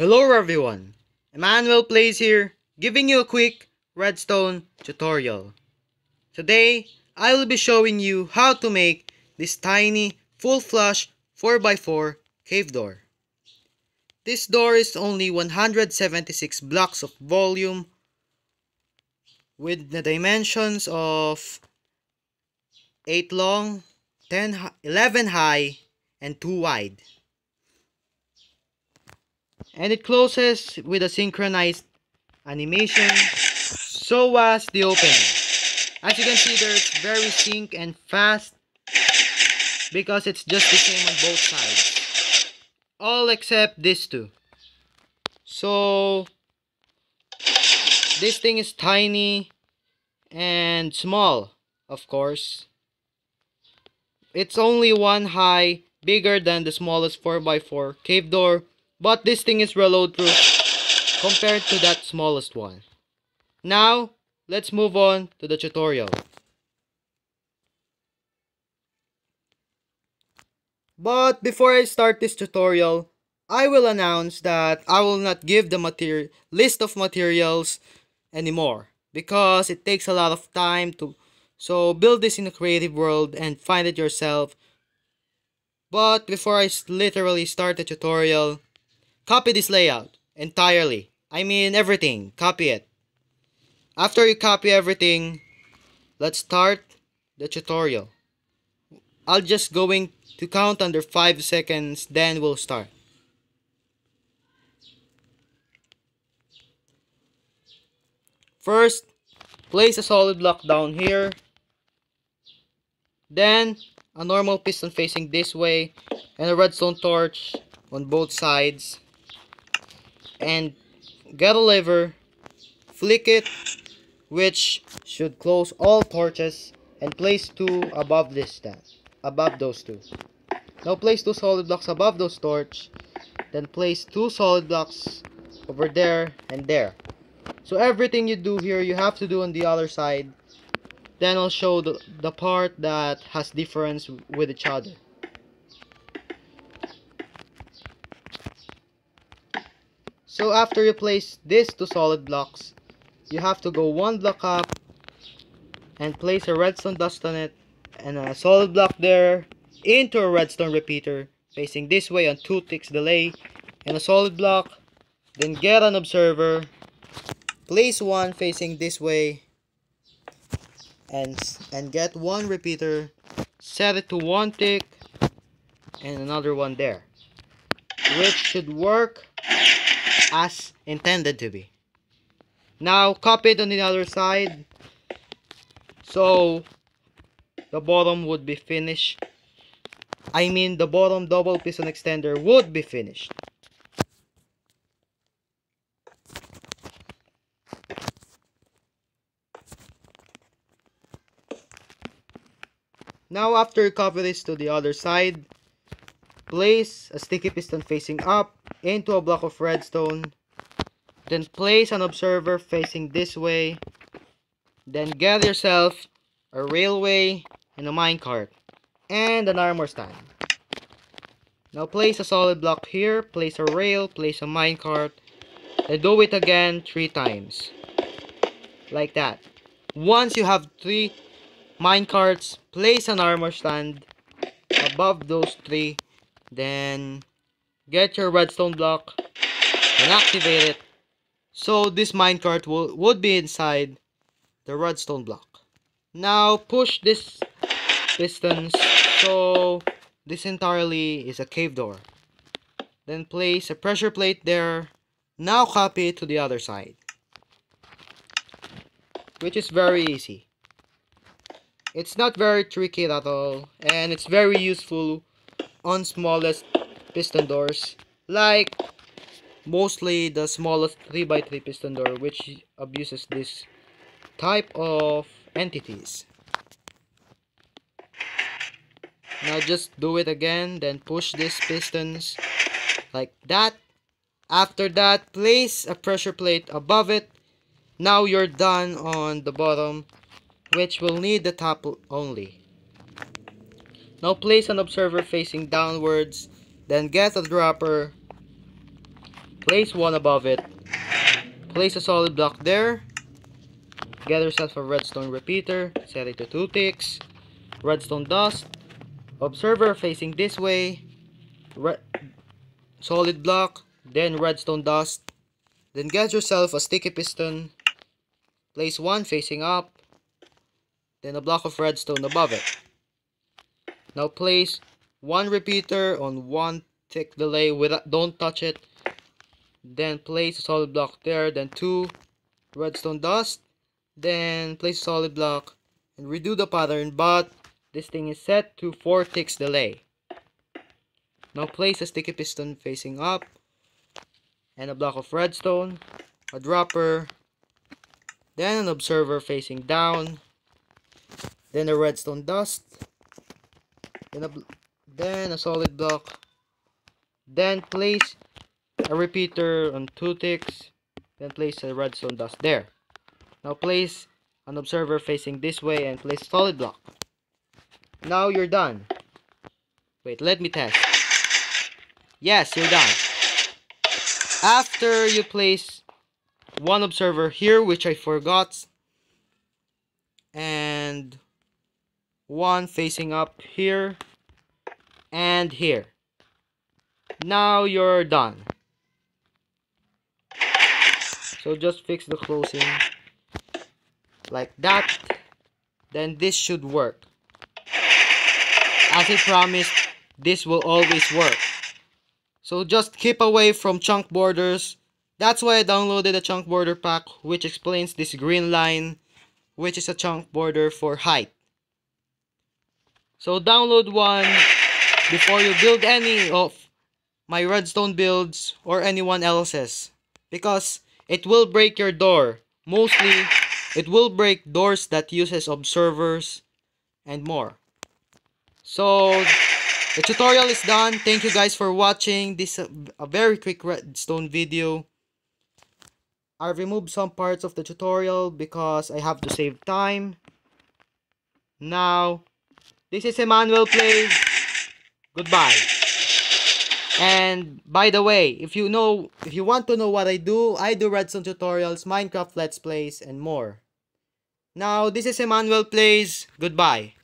Hello everyone, Emmanuel Playz here, giving you a quick redstone tutorial. Today, I will be showing you how to make this tiny full flush 4x4 cave door. This door is only 176 blocks of volume with the dimensions of 8 long, 10, 11 high, and 2 wide and it closes with a synchronized animation. So was the opening. As you can see there it's very sync and fast because it's just the same on both sides. All except these two. So this thing is tiny and small of course. It's only one high bigger than the smallest 4x4 cave door but this thing is reload proof compared to that smallest one. Now, let's move on to the tutorial. But before I start this tutorial, I will announce that I will not give the material list of materials anymore because it takes a lot of time to so build this in a creative world and find it yourself. But before I literally start the tutorial, Copy this layout entirely. I mean everything. Copy it. After you copy everything, let's start the tutorial. I'll just going to count under 5 seconds, then we'll start. First, place a solid block down here. Then, a normal piston facing this way and a redstone torch on both sides and get a lever, flick it, which should close all torches and place two above this stand, above those two. Now place two solid blocks above those torch, then place two solid blocks over there and there. So everything you do here, you have to do on the other side. Then I'll show the, the part that has difference with each other. So after you place this two solid blocks, you have to go one block up and place a redstone dust on it and a solid block there into a redstone repeater facing this way on 2 ticks delay. And a solid block then get an observer place one facing this way and and get one repeater set it to one tick and another one there which should work as intended to be. Now, copy it on the other side. So, the bottom would be finished. I mean, the bottom double piston extender would be finished. Now, after you copy this to the other side, place a sticky piston facing up into a block of redstone. Then place an observer facing this way. Then get yourself a railway and a minecart. And an armor stand. Now place a solid block here. Place a rail. Place a minecart. And do it again three times. Like that. Once you have three minecarts, place an armor stand above those three. Then get your redstone block and activate it so this minecart will, would be inside the redstone block. Now push this pistons so this entirely is a cave door. Then place a pressure plate there. Now copy it to the other side. Which is very easy. It's not very tricky at all and it's very useful on smallest piston doors. Like mostly the smallest 3x3 piston door which abuses this type of entities. Now just do it again then push these pistons like that. After that place a pressure plate above it. Now you're done on the bottom which will need the top only. Now place an observer facing downwards then get a dropper. Place one above it, place a solid block there, get yourself a redstone repeater, set it to 2 ticks, redstone dust, observer facing this way, solid block, then redstone dust, then get yourself a sticky piston, place one facing up, then a block of redstone above it. Now place one repeater on one tick delay without don't touch it. Then place a solid block there, then two redstone dust, then place a solid block and redo the pattern but this thing is set to 4 ticks delay. Now place a sticky piston facing up and a block of redstone, a dropper, then an observer facing down, then a redstone dust, then a, then a solid block, then place a repeater on two ticks, then place a redstone dust there. Now place an observer facing this way and place solid block. Now you're done. Wait, let me test. Yes, you're done. After you place one observer here, which I forgot, and one facing up here and here. Now you're done. So just fix the closing like that. Then this should work. As I promised, this will always work. So just keep away from chunk borders. That's why I downloaded a chunk border pack which explains this green line which is a chunk border for height. So download one before you build any of my redstone builds or anyone else's because it will break your door. Mostly, it will break doors that uses observers and more. So, the tutorial is done. Thank you guys for watching this uh, a very quick redstone video. I removed some parts of the tutorial because I have to save time. Now, this is Emmanuel Playz. Goodbye. And by the way, if you know, if you want to know what I do, I do redstone tutorials, Minecraft Let's Plays, and more. Now, this is Emmanuel Plays. Goodbye.